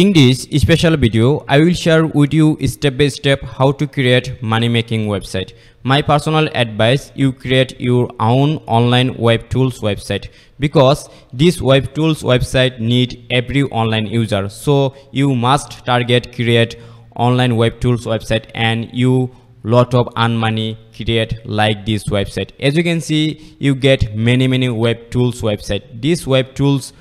In this special video, I will share with you step by step how to create money making website. My personal advice, you create your own online web tools website because this web tools website need every online user. So you must target create online web tools website and you lot of earn money create like this website. As you can see, you get many many web tools website. These web tools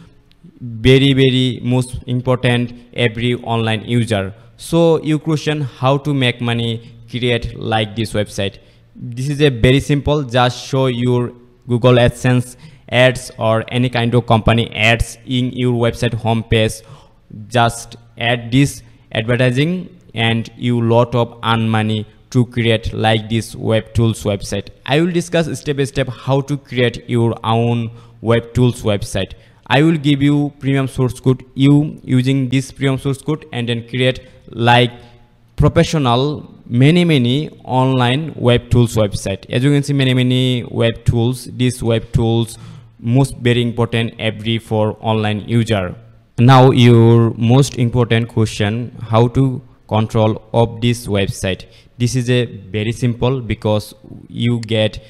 very very most important every online user. So you question how to make money create like this website? This is a very simple just show your google adsense ads or any kind of company ads in your website homepage. Just add this advertising and you lot of earn money to create like this web tools website. I will discuss step by step how to create your own web tools website I will give you premium source code you using this premium source code and then create like professional many many online web tools website. As you can see many many web tools. These web tools most very important every for online user. Now your most important question how to control of this website. This is a very simple because you get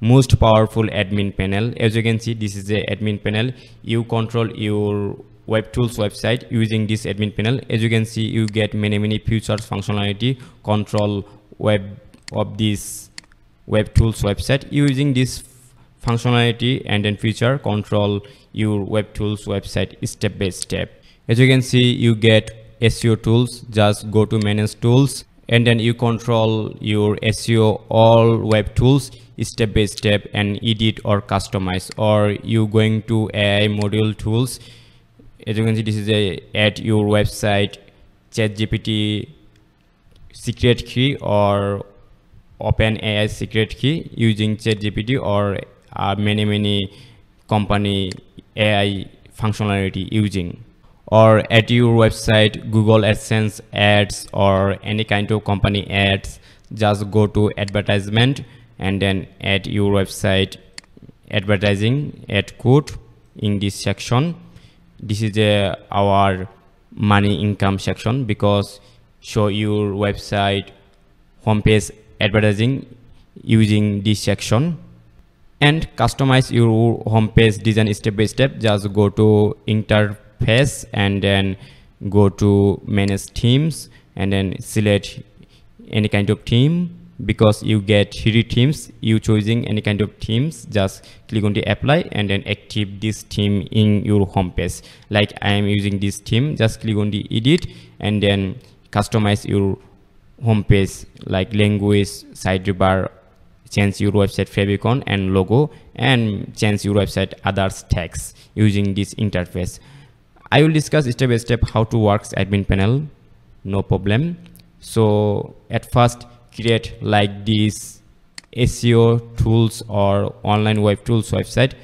most powerful admin panel. As you can see this is the admin panel. You control your web tools website using this admin panel. As you can see you get many many features functionality control web of this web tools website. Using this functionality and then feature control your web tools website step by step. As you can see you get seo tools. Just go to manage tools and then you control your seo all web tools step by step and edit or customize. Or you going to AI module tools. As you can see this is a at your website chat GPT secret key or open AI secret key using chat GPT or uh, many many company AI functionality using or at your website Google AdSense ads or any kind of company ads just go to advertisement and then add your website advertising add code in this section. This is a, our money income section because show your website homepage advertising using this section. And customize your homepage design step by step. Just go to interface and then go to manage themes and then select any kind of theme. Because you get three themes you choosing any kind of themes just click on the apply and then active this theme in your home page. Like i am using this theme just click on the edit and then customize your home page like language sidebar change your website favicon and logo and change your website others text using this interface i will discuss step by step how to works admin panel. No problem. So at first create like these SEO tools or online web tools website.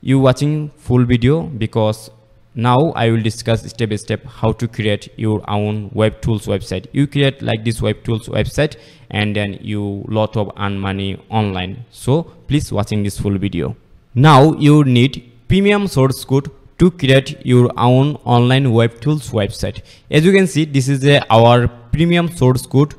You watching full video because now I will discuss step by step how to create your own web tools website. You create like this web tools website and then you lot of earn money online. So please watching this full video. Now you need premium source code to create your own online web tools website. As you can see this is a, our premium source code.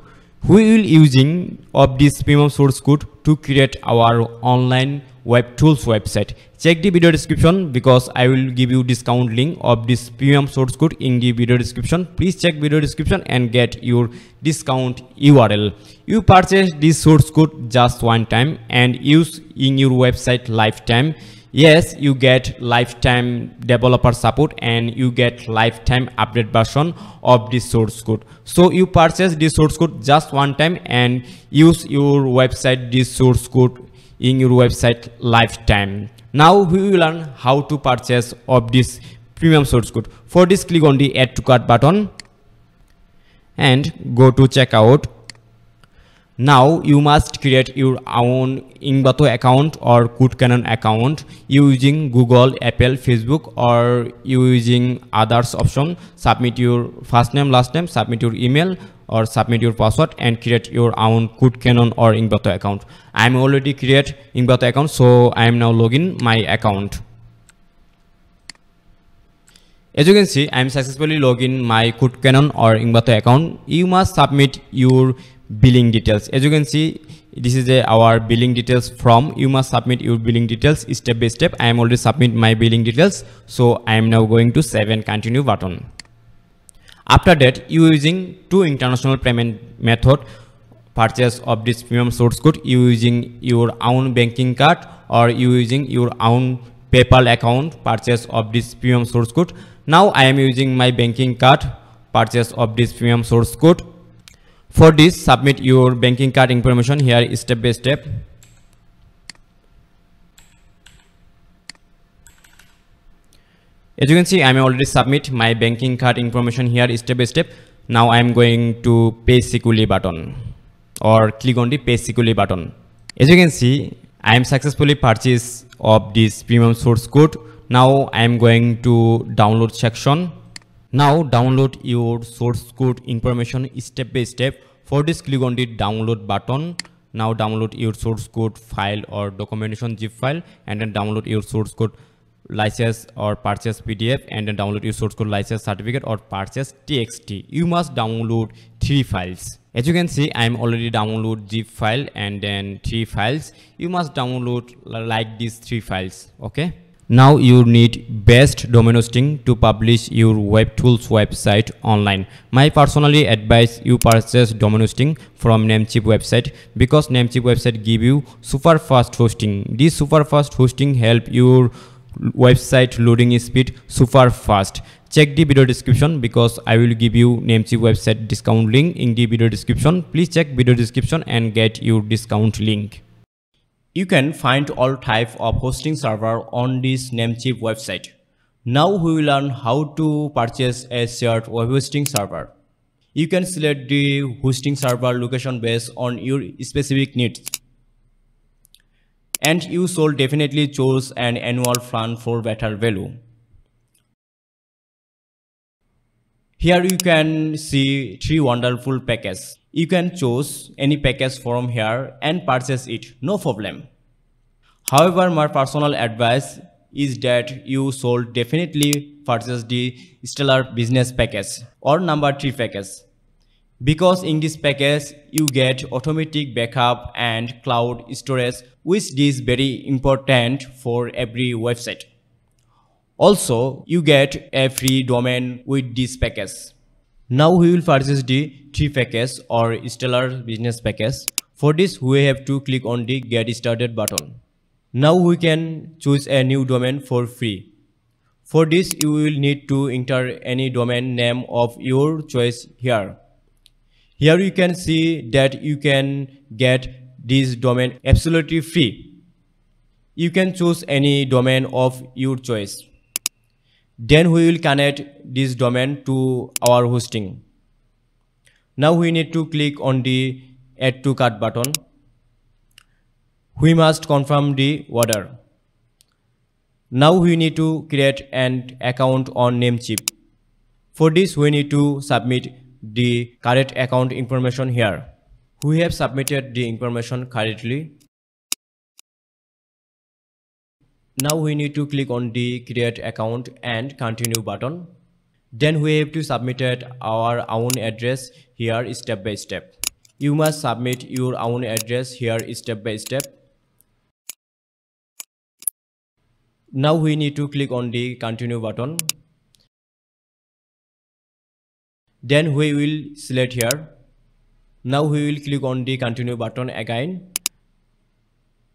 We will using of this premium source code to create our online web tools website. Check the video description because i will give you discount link of this premium source code in the video description. Please check video description and get your discount url you purchase this source code just one time and use in your website lifetime yes you get lifetime developer support and you get lifetime update version of this source code. So you purchase this source code just one time and use your website this source code in your website lifetime. Now we will learn how to purchase of this premium source code. For this click on the add to cart button and go to checkout now you must create your own ইংবাতো account or could Canon account using Google Apple Facebook or using others option submit your first name last name submit your email or submit your password and create your own could Canon or ইংবাতো account I am already create ইংবাতো account so I am now log in my account As you can see, I am successfully logged in my CodeCanyon or Envato account. You must submit your billing details. As you can see, this is a, our billing details from you must submit your billing details step by step. I am already submit my billing details. So I am now going to save and continue button. After that, you using two international payment method purchase of this premium source code you using your own banking card or you using your own PayPal account purchase of this premium source code. Now I am using my banking card purchase of this premium source code. For this submit your banking card information here step by step. As you can see I am already submit my banking card information here step by step. Now I am going to pay securely button or click on the pay securely button. As you can see I am successfully purchased of this premium source code now I am going to download section. Now download your source code information step by step. For this click on the download button. Now download your source code file or documentation zip file and then download your source code license or purchase pdf and then download your source code license certificate or purchase txt you must download three files. As you can see i'm already download zip file and then three files. You must download like these three files okay now you need best domain hosting to publish your web tools website online. My personally advise you purchase domain hosting from namecheap website because namecheap website give you super fast hosting. This super fast hosting help your website loading speed super fast. Check the video description because i will give you namecheap website discount link in the video description. Please check video description and get your discount link you can find all type of hosting server on this namecheap website. Now we will learn how to purchase a shared web hosting server. You can select the hosting server location based on your specific needs. And you should definitely choose an annual plan for better value. Here you can see three wonderful packages. You can choose any package from here and purchase it, no problem. However, my personal advice is that you should definitely purchase the Stellar Business package or number 3 package because in this package you get automatic backup and cloud storage which is very important for every website. Also, you get a free domain with this package. Now we will purchase the 3 package or Stellar Business package. For this, we have to click on the Get Started button. Now we can choose a new domain for free. For this, you will need to enter any domain name of your choice here. Here you can see that you can get this domain absolutely free. You can choose any domain of your choice. Then we will connect this domain to our hosting. Now we need to click on the add to cart button. We must confirm the order. Now we need to create an account on Namecheap. For this we need to submit the correct account information here. We have submitted the information correctly. Now we need to click on the create account and continue button. Then we have to submit our own address here step by step. You must submit your own address here step by step. Now we need to click on the continue button then we will select here now we will click on the continue button again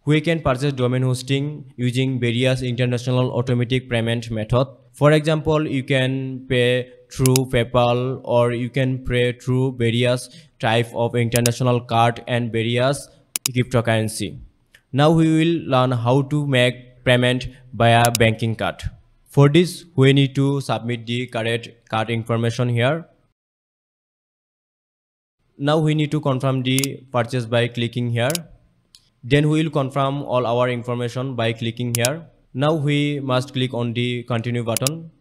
we can purchase domain hosting using various international automatic payment method. For example you can pay through paypal or you can pay through various type of international card and various cryptocurrency. Now we will learn how to make payment via banking card. For this we need to submit the correct card information here. Now we need to confirm the purchase by clicking here then we will confirm all our information by clicking here. Now we must click on the continue button.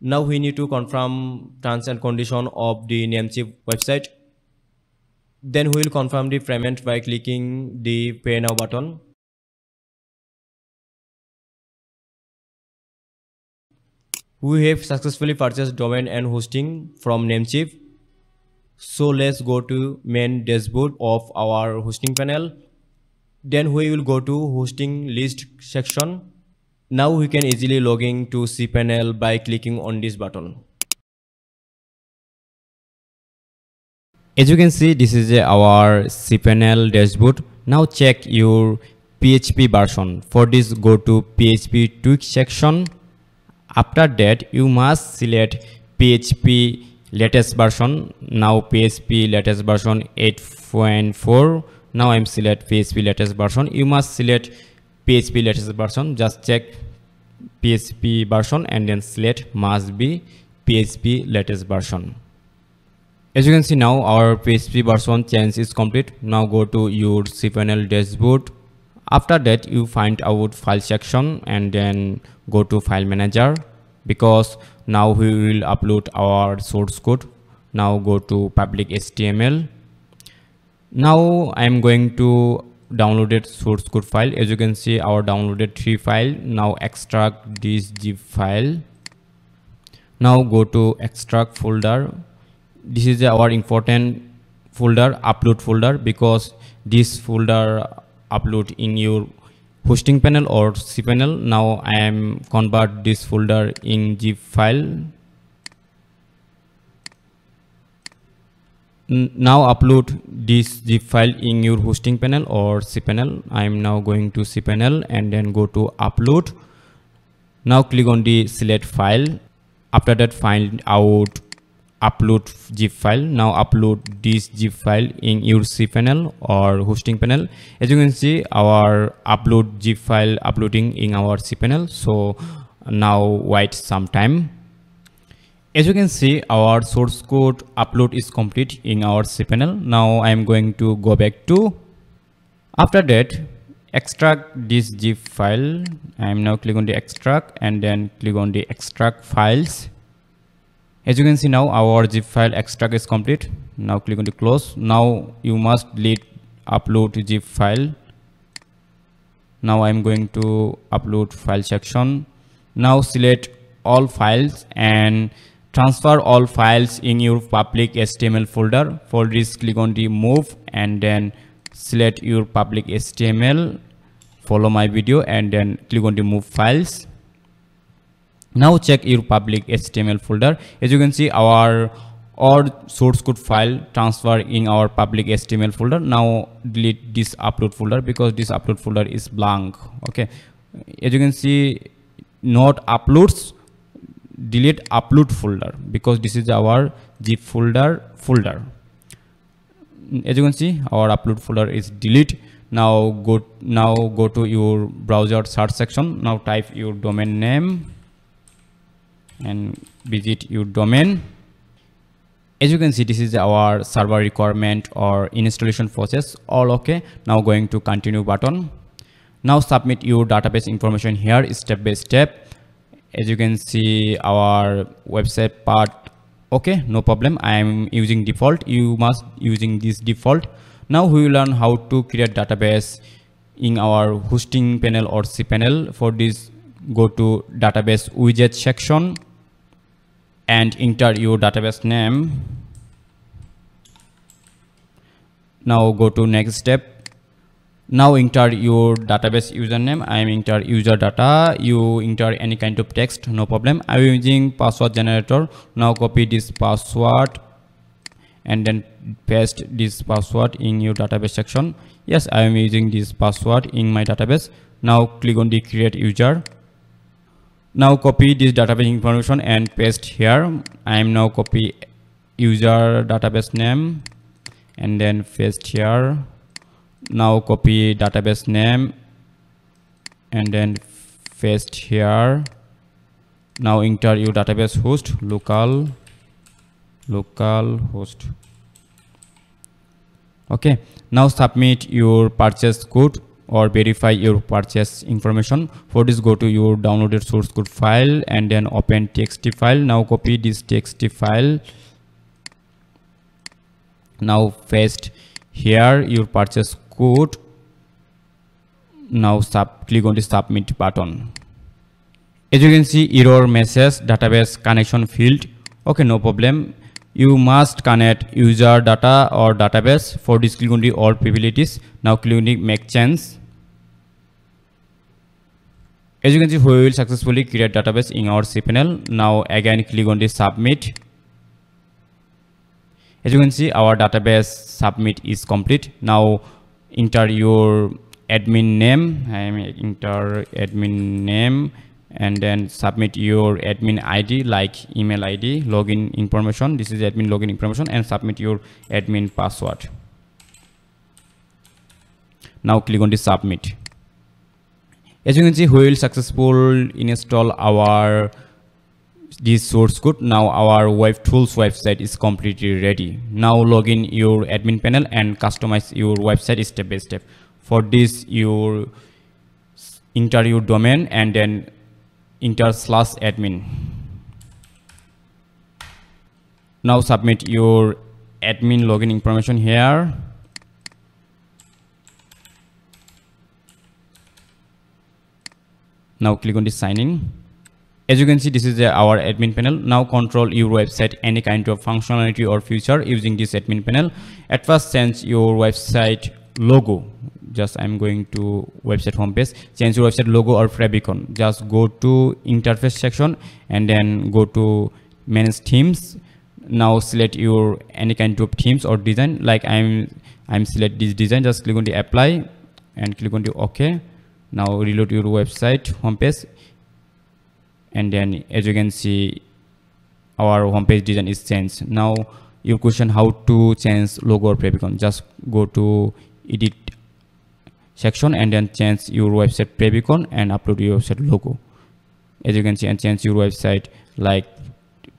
Now we need to confirm terms and condition of the namecheap website. Then we will confirm the payment by clicking the pay now button. We have successfully purchased domain and hosting from namecheap so let's go to main dashboard of our hosting panel. Then we will go to hosting list section. Now we can easily log in to cpanel by clicking on this button. As you can see this is our cpanel dashboard. Now check your php version. For this go to php tweak section. After that you must select php latest version now php latest version 8.4 now i'm select php latest version. You must select php latest version just check php version and then select must be php latest version. As you can see now our php version change is complete. Now go to your cpanel dashboard. After that you find out file section and then go to file manager because now we will upload our source code. Now go to public html now i'm going to downloaded source code file. As you can see our downloaded three file. Now extract this zip file. Now go to extract folder. This is our important folder upload folder because this folder upload in your hosting panel or cpanel now i am convert this folder in zip file. Now upload this zip file in your hosting panel or cpanel i am now going to cpanel and then go to upload. Now click on the select file. After that find out upload zip file. Now upload this zip file in your cpanel or hosting panel. As you can see our upload zip file uploading in our cpanel so now wait some time. As you can see our source code upload is complete in our cpanel now i am going to go back to after that extract this zip file. I am now click on the extract and then click on the extract files as you can see now our zip file extract is complete. Now click on the close. Now you must delete upload zip file. Now i'm going to upload file section. Now select all files and transfer all files in your public html folder. For this click on the move and then select your public html follow my video and then click on the move files now check your public html folder. As you can see our or source code file transfer in our public html folder. Now delete this upload folder because this upload folder is blank okay? As you can see not uploads delete upload folder because this is our zip folder folder. As you can see our upload folder is delete. Now go now go to your browser search section. Now type your domain name and visit your domain. As you can see this is our server requirement or installation process. All okay. Now going to continue button. Now submit your database information here step by step. As you can see our website part okay no problem. I am using default. You must using this default. Now we will learn how to create database in our hosting panel or cpanel for this go to database widget section and enter your database name. Now go to next step. Now enter your database username. I am enter user data. You enter any kind of text no problem. I am using password generator. Now copy this password and then paste this password in your database section. Yes i am using this password in my database. Now click on the create user now copy this database information and paste here. I am now copy user database name and then paste here. Now copy database name and then paste here. Now enter your database host local local host. Okay. Now submit your purchase code or verify your purchase information. For this go to your downloaded source code file and then open txt file. Now copy this txt file. Now paste here your purchase code. Now sub click on the submit button. As you can see error message database connection field. Okay no problem you must connect user data or database for this click on the all probabilities now click on the make change as you can see we will successfully create database in our cpanel now again click on the submit as you can see our database submit is complete now enter your admin name i am enter admin name and then submit your admin id like email id login information. This is admin login information and submit your admin password. Now click on the submit. As you can see we will successful install our this source code. Now our web tools website is completely ready. Now login your admin panel and customize your website step by step. For this you enter your domain and then enter slash admin. Now submit your admin login information here. Now click on the sign in. As you can see this is our admin panel. Now control your website any kind of functionality or feature using this admin panel. At first change your website logo just i'm going to website homepage change your website logo or favicon just go to interface section and then go to manage themes. Now select your any kind of themes or design. Like i'm i'm select this design. Just click on the apply and click on the ok. Now reload your website homepage and then as you can see our homepage design is changed. Now your question how to change logo or favicon just go to edit section and then change your website favicon and upload your website logo. As you can see and change your website like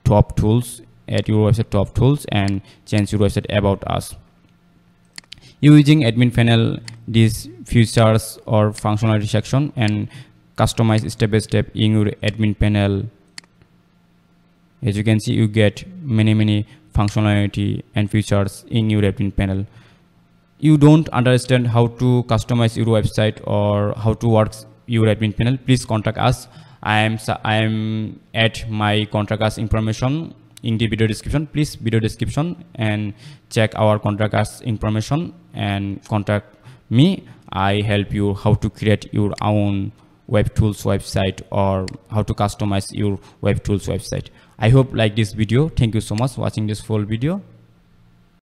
top tools at your website top tools and change your website about us. Using admin panel these features or functionality section and customize step by step in your admin panel. As you can see you get many many functionality and features in your admin panel you don't understand how to customize your website or how to work your admin panel please contact us. I am i am at my contact us information in the video description. Please video description and check our contact us information and contact me. I help you how to create your own web tools website or how to customize your web tools website. I hope like this video. Thank you so much watching this full video